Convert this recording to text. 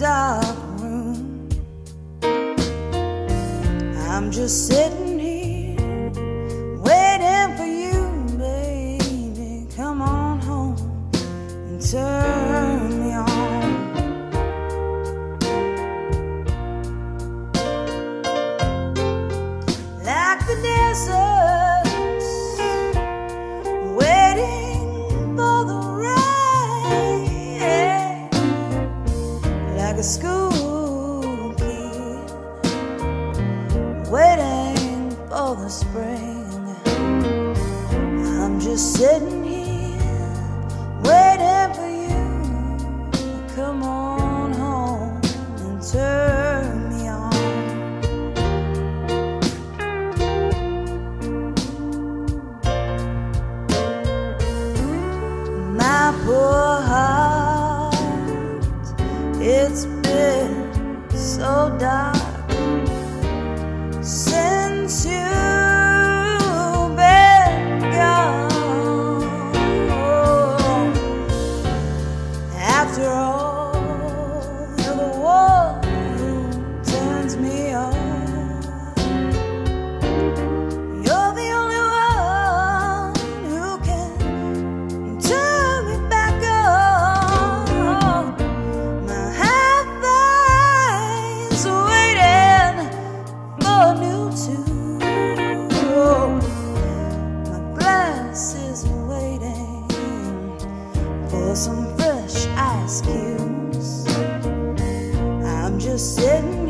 dark room. I'm just sitting here waiting for you, baby. Come on home and turn me on. Like the desert. A school kid waiting for the spring. I'm just sitting here waiting for you. Come on home and turn me on. My poor heart, it's been so dark for some fresh ice cubes. I'm just sitting